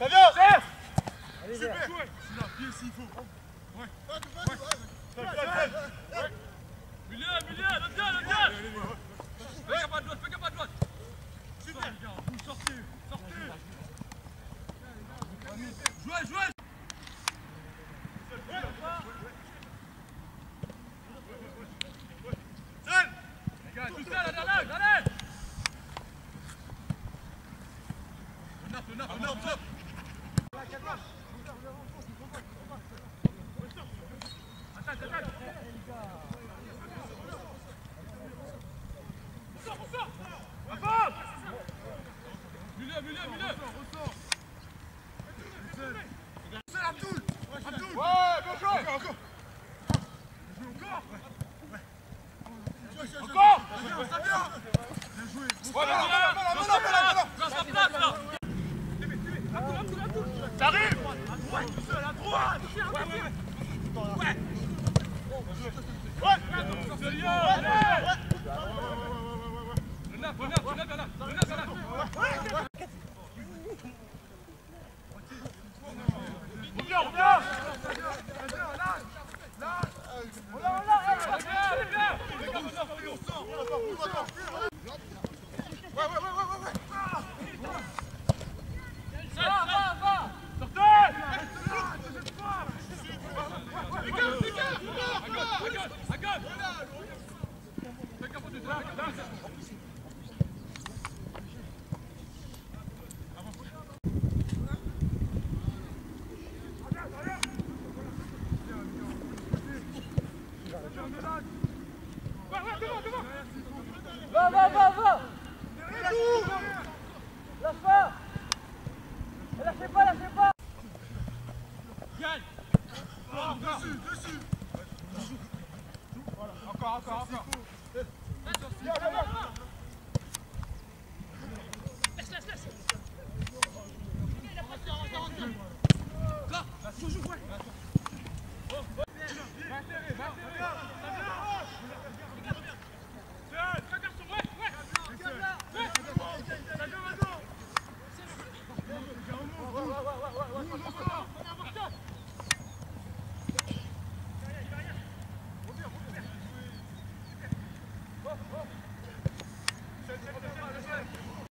Allez, Super. S'il faut. Ouais. Milieu, milieu, le bien, le bien Fais gaffe à droite, fais gaffe à droite. Super. Vous sortez, sortez. Jouez, jouez. Tout seul, allez, allez, allez. Le le le le Encore, Bien joué, ça vient Bien joué Ouais, voilà, voilà, voilà, voilà, voilà, voilà. Place la place, là T'arrives Ouais, ouais, le neuf, le neuf, le neuf, le neuf Reviens, reviens Allez, bien Ouais, ouais, ouais, ouais, ouais, ouais Va, va, va Sortez À gauche, à gauche, à gauche Fais gaffe au deuxième, fais gaffe au deuxième. Va, va, pas pas, Dessus, dessus Encore, encore, encore 上车上车